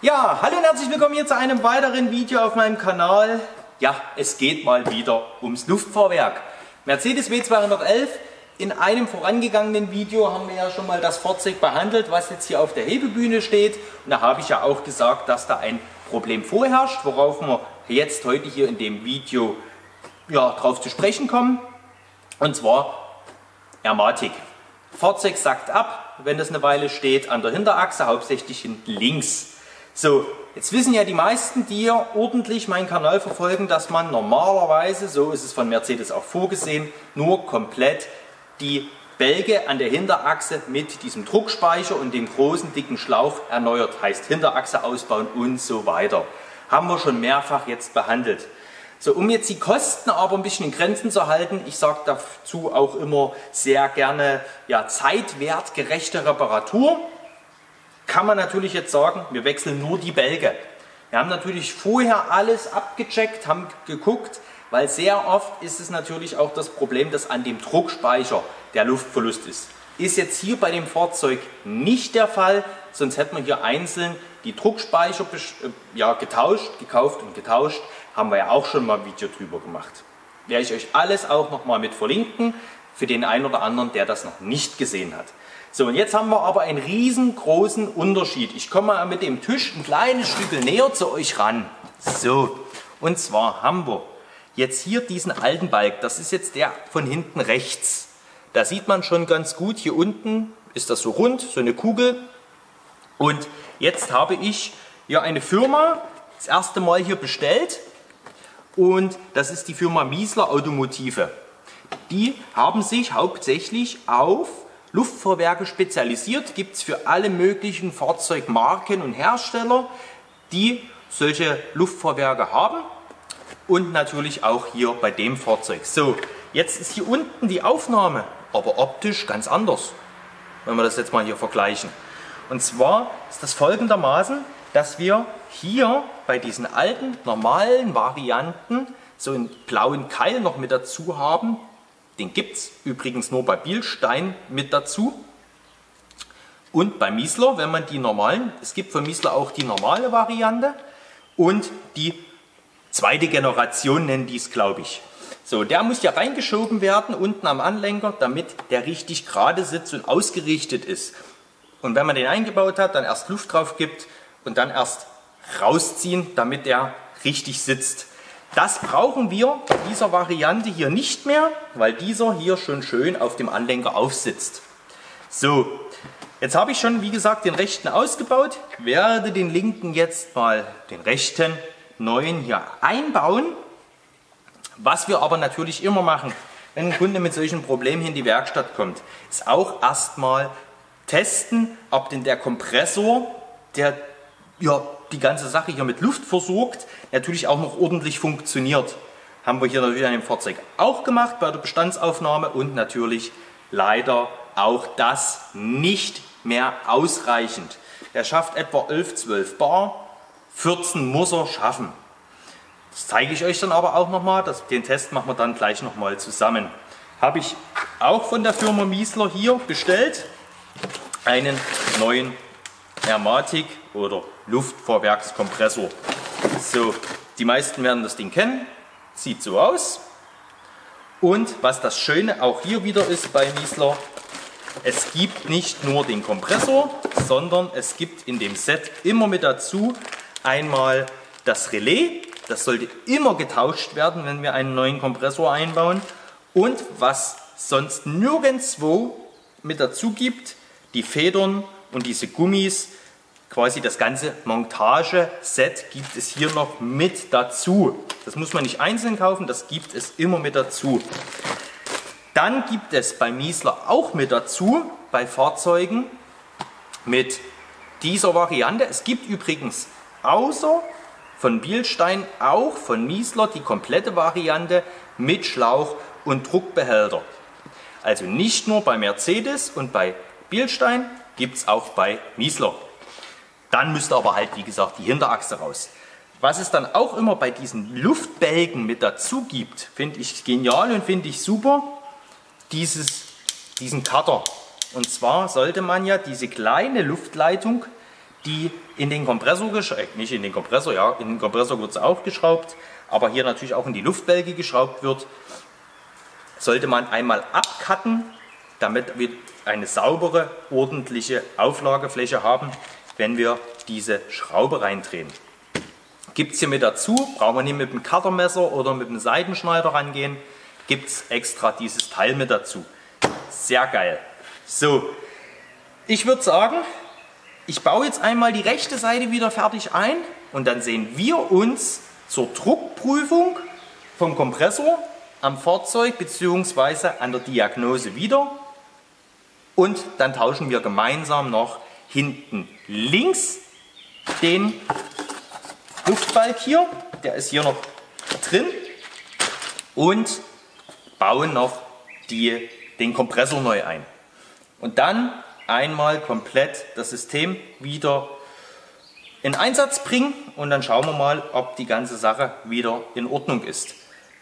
Ja, hallo und herzlich willkommen hier zu einem weiteren Video auf meinem Kanal. Ja, es geht mal wieder ums Luftfahrwerk. Mercedes W211. In einem vorangegangenen Video haben wir ja schon mal das Fahrzeug behandelt, was jetzt hier auf der Hebebühne steht. Und da habe ich ja auch gesagt, dass da ein Problem vorherrscht, worauf wir jetzt heute hier in dem Video ja, drauf zu sprechen kommen. Und zwar Ermatik. Fahrzeug sackt ab, wenn das eine Weile steht, an der Hinterachse, hauptsächlich hinten links. So, jetzt wissen ja die meisten, die ja ordentlich meinen Kanal verfolgen, dass man normalerweise, so ist es von Mercedes auch vorgesehen, nur komplett die Bälge an der Hinterachse mit diesem Druckspeicher und dem großen dicken Schlauch erneuert. Heißt Hinterachse ausbauen und so weiter. Haben wir schon mehrfach jetzt behandelt. So, um jetzt die Kosten aber ein bisschen in Grenzen zu halten, ich sage dazu auch immer sehr gerne ja, zeitwertgerechte Reparatur kann man natürlich jetzt sagen, wir wechseln nur die Bälge. Wir haben natürlich vorher alles abgecheckt, haben geguckt, weil sehr oft ist es natürlich auch das Problem, dass an dem Druckspeicher der Luftverlust ist. Ist jetzt hier bei dem Fahrzeug nicht der Fall, sonst hätten wir hier einzeln die Druckspeicher äh, ja, getauscht, gekauft und getauscht. Haben wir ja auch schon mal ein Video drüber gemacht. Werde ich euch alles auch nochmal mit verlinken, für den einen oder anderen, der das noch nicht gesehen hat. So, und jetzt haben wir aber einen riesengroßen Unterschied. Ich komme mal mit dem Tisch ein kleines Stück näher zu euch ran. So, und zwar haben wir jetzt hier diesen alten Balk. Das ist jetzt der von hinten rechts. Da sieht man schon ganz gut, hier unten ist das so rund, so eine Kugel. Und jetzt habe ich hier eine Firma, das erste Mal hier bestellt. Und das ist die Firma Miesler Automotive. Die haben sich hauptsächlich auf Luftfahrwerke spezialisiert, gibt es für alle möglichen Fahrzeugmarken und Hersteller, die solche Luftfahrwerke haben und natürlich auch hier bei dem Fahrzeug. So, jetzt ist hier unten die Aufnahme, aber optisch ganz anders, wenn wir das jetzt mal hier vergleichen. Und zwar ist das folgendermaßen, dass wir hier bei diesen alten normalen Varianten so einen blauen Keil noch mit dazu haben, den gibt es übrigens nur bei Bielstein mit dazu. Und bei Miesler, wenn man die normalen, es gibt von Miesler auch die normale Variante und die zweite Generation nennen die es, glaube ich. So, der muss ja reingeschoben werden unten am Anlenker, damit der richtig gerade sitzt und ausgerichtet ist. Und wenn man den eingebaut hat, dann erst Luft drauf gibt und dann erst rausziehen, damit der richtig sitzt. Das brauchen wir in dieser Variante hier nicht mehr, weil dieser hier schon schön auf dem Anlenker aufsitzt. So, jetzt habe ich schon, wie gesagt, den rechten ausgebaut, werde den linken jetzt mal, den rechten neuen hier einbauen. Was wir aber natürlich immer machen, wenn ein Kunde mit solchen Problemen in die Werkstatt kommt, ist auch erstmal testen, ob denn der Kompressor, der ja, die ganze Sache hier mit Luft versorgt, natürlich auch noch ordentlich funktioniert. Haben wir hier natürlich an dem Fahrzeug auch gemacht bei der Bestandsaufnahme und natürlich leider auch das nicht mehr ausreichend. Er schafft etwa 11, 12 Bar, 14 muss er schaffen. Das zeige ich euch dann aber auch nochmal, den Test machen wir dann gleich nochmal zusammen. Habe ich auch von der Firma Miesler hier bestellt, einen neuen Hermatik oder Luftfahrwerkskompressor. So, die meisten werden das Ding kennen. Sieht so aus. Und was das Schöne auch hier wieder ist bei Miesler, es gibt nicht nur den Kompressor, sondern es gibt in dem Set immer mit dazu einmal das Relais. Das sollte immer getauscht werden, wenn wir einen neuen Kompressor einbauen. Und was sonst nirgendwo mit dazu gibt, die Federn und diese Gummis, quasi das ganze Montageset gibt es hier noch mit dazu. Das muss man nicht einzeln kaufen, das gibt es immer mit dazu. Dann gibt es bei Miesler auch mit dazu, bei Fahrzeugen mit dieser Variante. Es gibt übrigens außer von Bielstein auch von Miesler die komplette Variante mit Schlauch und Druckbehälter. Also nicht nur bei Mercedes und bei Bielstein, gibt es auch bei Miesler. Dann müsste aber halt, wie gesagt, die Hinterachse raus. Was es dann auch immer bei diesen Luftbälgen mit dazu gibt, finde ich genial und finde ich super, dieses, diesen Cutter. Und zwar sollte man ja diese kleine Luftleitung, die in den Kompressor, äh, nicht in den Kompressor, ja, in den Kompressor wird es auch geschraubt, aber hier natürlich auch in die Luftbälge geschraubt wird, sollte man einmal abcutten, damit wir eine saubere, ordentliche Auflagefläche haben, wenn wir diese Schraube reindrehen. Gibt es hier mit dazu, brauchen wir nicht mit dem Cuttermesser oder mit dem Seitenschneider rangehen, gibt es extra dieses Teil mit dazu. Sehr geil. So, ich würde sagen, ich baue jetzt einmal die rechte Seite wieder fertig ein und dann sehen wir uns zur Druckprüfung vom Kompressor am Fahrzeug bzw. an der Diagnose wieder und dann tauschen wir gemeinsam noch hinten links den Luftbalg hier, der ist hier noch drin und bauen noch die, den Kompressor neu ein. Und dann einmal komplett das System wieder in Einsatz bringen und dann schauen wir mal, ob die ganze Sache wieder in Ordnung ist.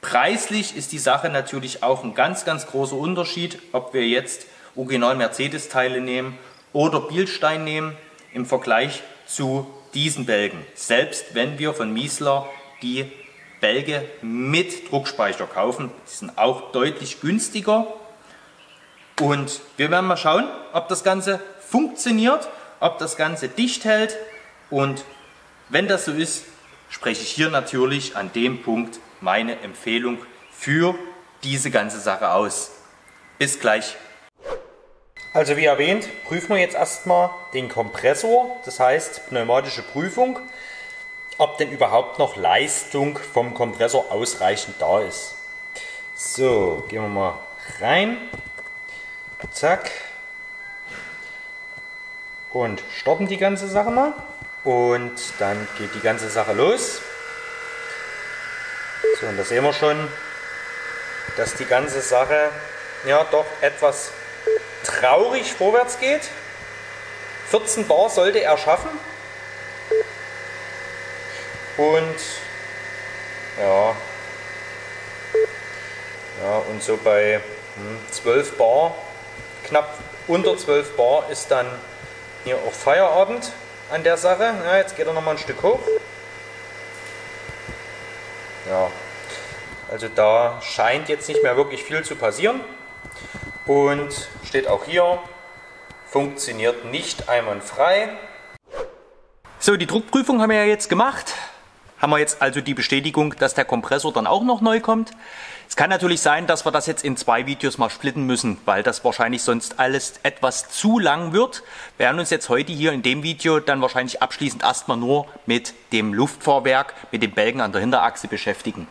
Preislich ist die Sache natürlich auch ein ganz, ganz großer Unterschied, ob wir jetzt Original Mercedes Teile nehmen oder Bielstein nehmen im Vergleich zu diesen Bälgen. Selbst wenn wir von Miesler die Bälge mit Druckspeicher kaufen, die sind auch deutlich günstiger und wir werden mal schauen, ob das Ganze funktioniert, ob das Ganze dicht hält. Und wenn das so ist, spreche ich hier natürlich an dem Punkt meine Empfehlung für diese ganze Sache aus. Bis gleich. Also wie erwähnt, prüfen wir jetzt erstmal den Kompressor, das heißt pneumatische Prüfung, ob denn überhaupt noch Leistung vom Kompressor ausreichend da ist. So, gehen wir mal rein. Zack. Und stoppen die ganze Sache mal. Und dann geht die ganze Sache los. So, und da sehen wir schon, dass die ganze Sache ja doch etwas traurig vorwärts geht. 14 Bar sollte er schaffen. Und ja, ja und so bei hm, 12 Bar knapp unter 12 Bar ist dann hier auch Feierabend an der Sache. Ja, jetzt geht er noch mal ein Stück hoch. Ja, also da scheint jetzt nicht mehr wirklich viel zu passieren. Und steht auch hier, funktioniert nicht einwandfrei. So, die Druckprüfung haben wir ja jetzt gemacht. Haben wir jetzt also die Bestätigung, dass der Kompressor dann auch noch neu kommt. Es kann natürlich sein, dass wir das jetzt in zwei Videos mal splitten müssen, weil das wahrscheinlich sonst alles etwas zu lang wird. Wir werden uns jetzt heute hier in dem Video dann wahrscheinlich abschließend erstmal nur mit dem Luftfahrwerk, mit den Bälgen an der Hinterachse beschäftigen.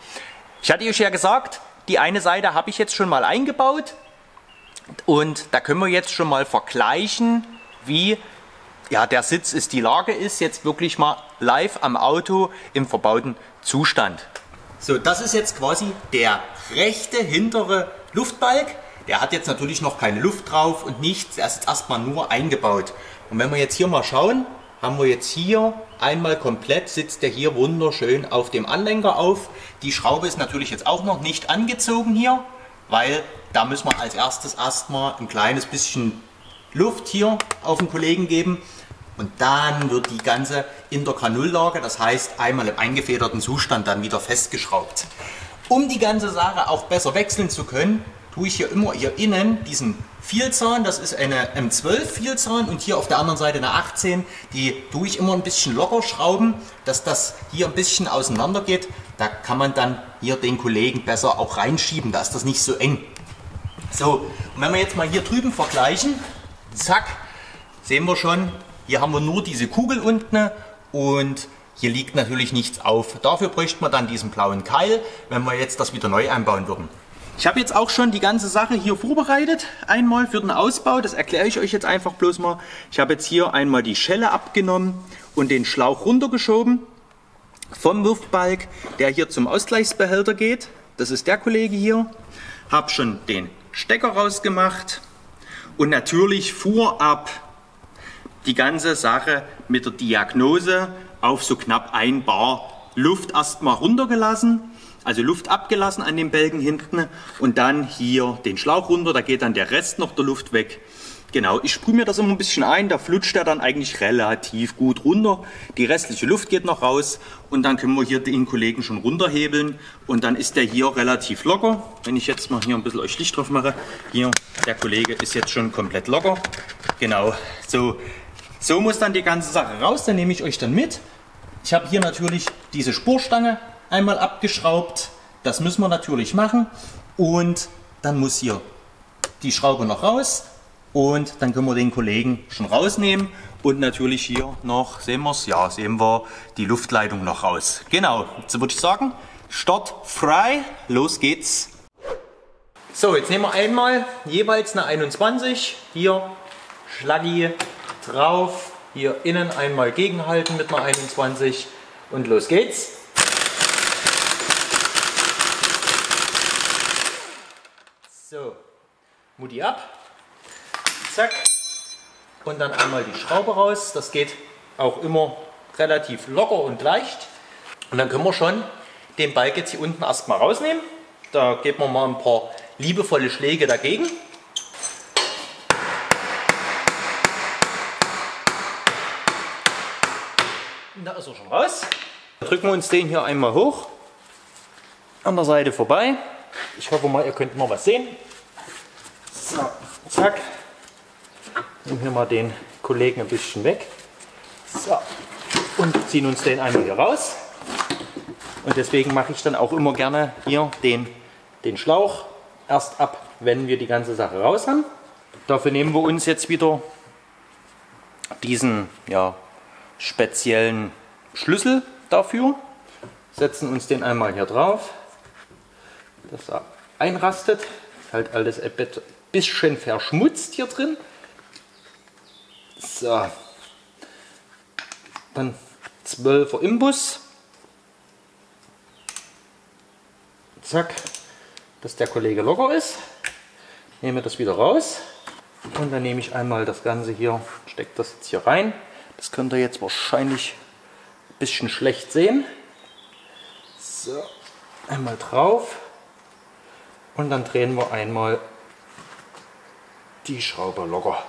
Ich hatte euch ja gesagt, die eine Seite habe ich jetzt schon mal eingebaut und da können wir jetzt schon mal vergleichen, wie ja, der Sitz ist, die Lage ist, jetzt wirklich mal live am Auto im verbauten Zustand. So, das ist jetzt quasi der rechte hintere Luftbalg. Der hat jetzt natürlich noch keine Luft drauf und nichts. Er ist erstmal nur eingebaut. Und wenn wir jetzt hier mal schauen, haben wir jetzt hier einmal komplett, sitzt der hier wunderschön auf dem Anlenker auf. Die Schraube ist natürlich jetzt auch noch nicht angezogen hier, weil da müssen wir als erstes erstmal ein kleines bisschen Luft hier auf den Kollegen geben. Und dann wird die ganze in der Granullage, das heißt einmal im eingefederten Zustand, dann wieder festgeschraubt. Um die ganze Sache auch besser wechseln zu können, tue ich hier immer hier innen diesen Vielzahn, das ist eine M12 Vielzahn und hier auf der anderen Seite eine 18, die tue ich immer ein bisschen locker schrauben, dass das hier ein bisschen auseinander geht. Da kann man dann hier den Kollegen besser auch reinschieben, da ist das nicht so eng. So, und wenn wir jetzt mal hier drüben vergleichen, zack, sehen wir schon, hier haben wir nur diese Kugel unten und hier liegt natürlich nichts auf. Dafür bräuchte man dann diesen blauen Keil, wenn wir jetzt das wieder neu einbauen würden. Ich habe jetzt auch schon die ganze Sache hier vorbereitet, einmal für den Ausbau. Das erkläre ich euch jetzt einfach bloß mal. Ich habe jetzt hier einmal die Schelle abgenommen und den Schlauch runtergeschoben vom Luftbalg, der hier zum Ausgleichsbehälter geht. Das ist der Kollege hier. Habe schon den Stecker rausgemacht und natürlich vorab die ganze Sache mit der Diagnose auf so knapp ein Bar Luft erstmal runtergelassen, also Luft abgelassen an den Bälgen hinten und dann hier den Schlauch runter, da geht dann der Rest noch der Luft weg Genau, ich sprühe mir das immer ein bisschen ein, da flutscht er dann eigentlich relativ gut runter. Die restliche Luft geht noch raus und dann können wir hier den Kollegen schon runterhebeln und dann ist der hier relativ locker. Wenn ich jetzt mal hier ein bisschen euch Licht drauf mache, hier, der Kollege ist jetzt schon komplett locker. Genau, so, so muss dann die ganze Sache raus, dann nehme ich euch dann mit. Ich habe hier natürlich diese Spurstange einmal abgeschraubt, das müssen wir natürlich machen. Und dann muss hier die Schraube noch raus. Und dann können wir den Kollegen schon rausnehmen. Und natürlich hier noch, sehen wir es, ja, sehen wir die Luftleitung noch raus. Genau, jetzt würde ich sagen, Start frei, los geht's. So, jetzt nehmen wir einmal jeweils eine 21, hier Schlaggi drauf, hier innen einmal gegenhalten mit einer 21 und los geht's. So, Mutti ab. Zack. Und dann einmal die Schraube raus. Das geht auch immer relativ locker und leicht. Und dann können wir schon den Balk jetzt hier unten erstmal rausnehmen. Da geben wir mal ein paar liebevolle Schläge dagegen. Da ist er schon raus. Dann drücken wir uns den hier einmal hoch. An der Seite vorbei. Ich hoffe mal, ihr könnt mal was sehen. So, zack. Nehmen hier mal den Kollegen ein bisschen weg. So. Und ziehen uns den einmal hier raus. Und deswegen mache ich dann auch immer gerne hier den, den Schlauch erst ab, wenn wir die ganze Sache raus haben. Dafür nehmen wir uns jetzt wieder diesen ja, speziellen Schlüssel dafür, setzen uns den einmal hier drauf, dass er einrastet, halt alles ein bisschen verschmutzt hier drin. So. Dann 12er Imbus. Zack, dass der Kollege locker ist. Nehme das wieder raus. Und dann nehme ich einmal das Ganze hier, stecke das jetzt hier rein. Das könnt ihr jetzt wahrscheinlich ein bisschen schlecht sehen. So, einmal drauf. Und dann drehen wir einmal die Schraube locker.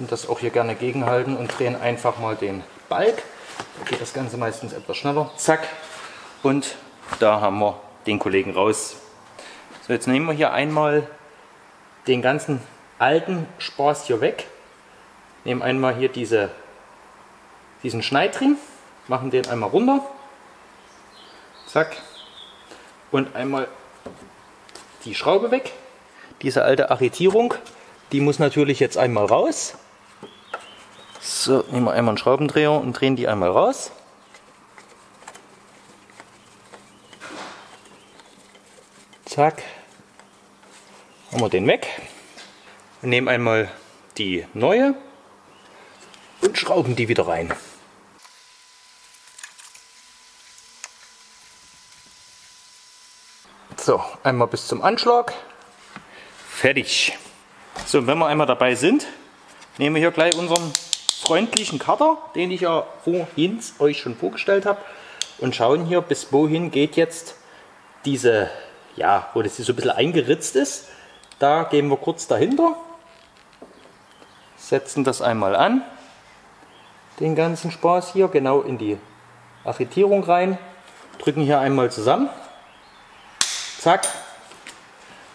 könnt das auch hier gerne gegenhalten und drehen einfach mal den Balk. Da geht das Ganze meistens etwas schneller. Zack. Und da haben wir den Kollegen raus. So, jetzt nehmen wir hier einmal den ganzen alten Spaß hier weg. Nehmen einmal hier diese, diesen Schneidring, machen den einmal runter. Zack. Und einmal die Schraube weg. Diese alte Arretierung, die muss natürlich jetzt einmal raus. So, nehmen wir einmal einen Schraubendreher und drehen die einmal raus. Zack. Haben wir den weg. Nehmen einmal die neue und schrauben die wieder rein. So, einmal bis zum Anschlag. Fertig. So, wenn wir einmal dabei sind, nehmen wir hier gleich unseren freundlichen Cutter, den ich ja vorhin euch schon vorgestellt habe. Und schauen hier, bis wohin geht jetzt diese, ja, wo das hier so ein bisschen eingeritzt ist. Da gehen wir kurz dahinter, setzen das einmal an, den ganzen Spaß hier genau in die Arretierung rein, drücken hier einmal zusammen, zack,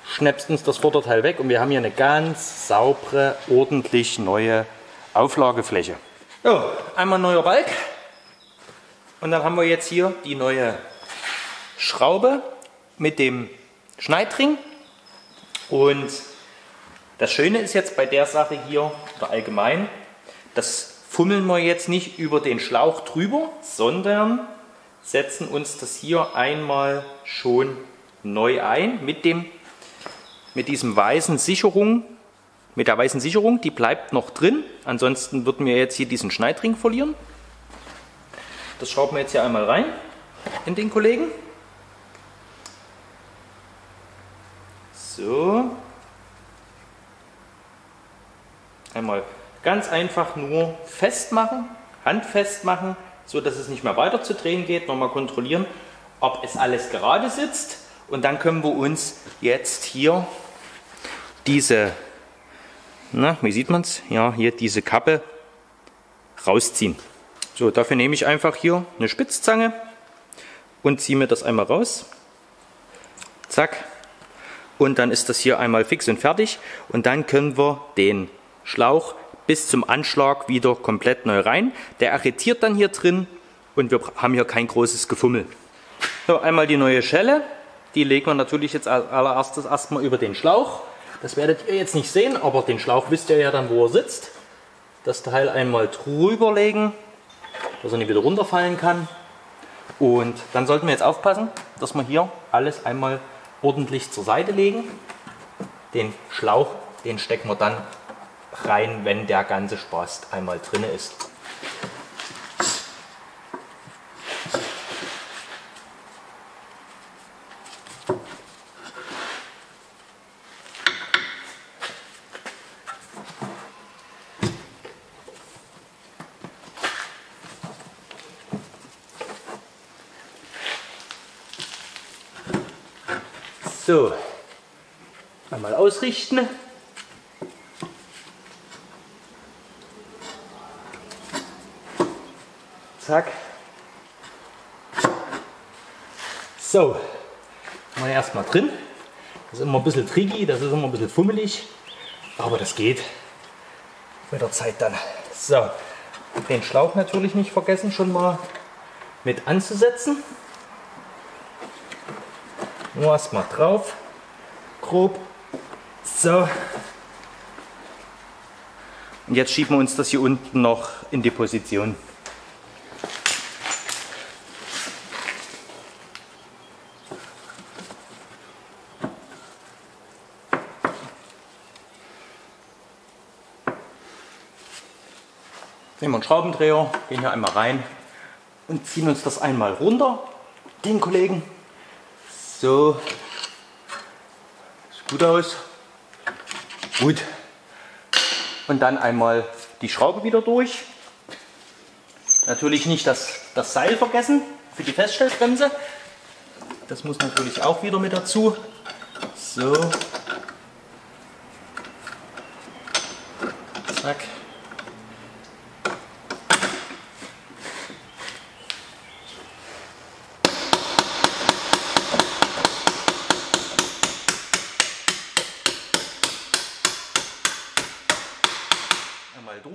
schnäpst uns das Vorderteil weg und wir haben hier eine ganz saubere, ordentlich neue Auflagefläche. So, einmal neuer Balk. Und dann haben wir jetzt hier die neue Schraube mit dem Schneidring. Und das Schöne ist jetzt bei der Sache hier, oder allgemein, das fummeln wir jetzt nicht über den Schlauch drüber, sondern setzen uns das hier einmal schon neu ein mit, dem, mit diesem weißen Sicherung mit der weißen Sicherung, die bleibt noch drin. Ansonsten würden wir jetzt hier diesen Schneidring verlieren. Das schrauben wir jetzt hier einmal rein in den Kollegen. So. Einmal ganz einfach nur festmachen, handfest machen, so dass es nicht mehr weiter zu drehen geht. Nochmal kontrollieren, ob es alles gerade sitzt. Und dann können wir uns jetzt hier diese, na, wie sieht man es? Ja, hier diese Kappe rausziehen. So, dafür nehme ich einfach hier eine Spitzzange und ziehe mir das einmal raus. Zack. Und dann ist das hier einmal fix und fertig. Und dann können wir den Schlauch bis zum Anschlag wieder komplett neu rein. Der arretiert dann hier drin und wir haben hier kein großes Gefummel. So, einmal die neue Schelle. Die legen wir natürlich jetzt als allererstes erstmal über den Schlauch. Das werdet ihr jetzt nicht sehen, aber den Schlauch wisst ihr ja dann, wo er sitzt. Das Teil einmal drüber legen, dass er nicht wieder runterfallen kann. Und dann sollten wir jetzt aufpassen, dass wir hier alles einmal ordentlich zur Seite legen. Den Schlauch, den stecken wir dann rein, wenn der ganze Spaß einmal drin ist. So, einmal ausrichten. Zack. So, mal erstmal drin. Das ist immer ein bisschen tricky, das ist immer ein bisschen fummelig, aber das geht mit der Zeit dann. So, den Schlauch natürlich nicht vergessen, schon mal mit anzusetzen. Nur erstmal drauf, grob. So. Und jetzt schieben wir uns das hier unten noch in die Position. Nehmen wir einen Schraubendreher, gehen hier einmal rein und ziehen uns das einmal runter, den Kollegen. So. Sieht gut aus. Gut. Und dann einmal die Schraube wieder durch. Natürlich nicht das, das Seil vergessen für die Feststellbremse. Das muss natürlich auch wieder mit dazu. So. Zack.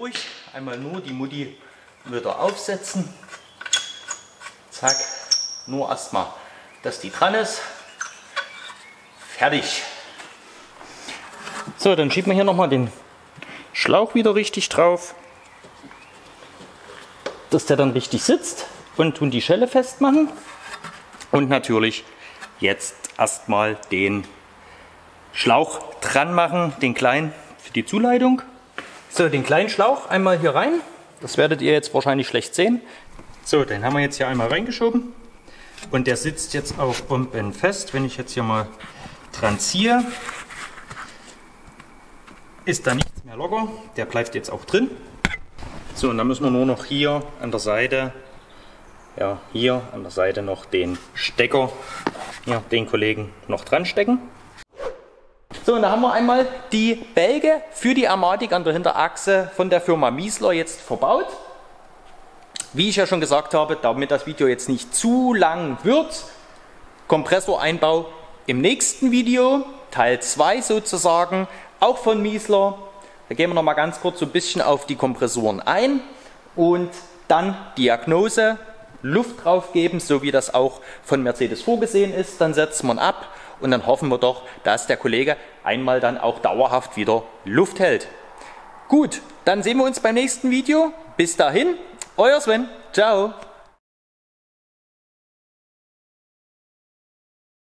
durch, einmal nur die Mutti wieder aufsetzen. Zack, nur erstmal, dass die dran ist. Fertig. So, dann schieben wir hier nochmal den Schlauch wieder richtig drauf, dass der dann richtig sitzt und tun die Schelle festmachen. Und natürlich jetzt erstmal den Schlauch dran machen, den kleinen für die Zuleitung. So, den kleinen Schlauch einmal hier rein. Das werdet ihr jetzt wahrscheinlich schlecht sehen. So, den haben wir jetzt hier einmal reingeschoben. Und der sitzt jetzt auch bombenfest. Wenn ich jetzt hier mal dran ziehe, ist da nichts mehr locker. Der bleibt jetzt auch drin. So, und dann müssen wir nur noch hier an der Seite, ja, hier an der Seite noch den Stecker, ja, den Kollegen noch dran stecken. So, und da haben wir einmal die Bälge für die Armatik an der Hinterachse von der Firma Miesler jetzt verbaut. Wie ich ja schon gesagt habe, damit das Video jetzt nicht zu lang wird, Kompressoreinbau im nächsten Video, Teil 2 sozusagen, auch von Miesler. Da gehen wir noch mal ganz kurz so ein bisschen auf die Kompressoren ein und dann Diagnose, Luft drauf geben, so wie das auch von Mercedes vorgesehen ist. Dann setzt man ab und dann hoffen wir doch, dass der Kollege einmal dann auch dauerhaft wieder Luft hält. Gut, dann sehen wir uns beim nächsten Video. Bis dahin, euer Sven. Ciao.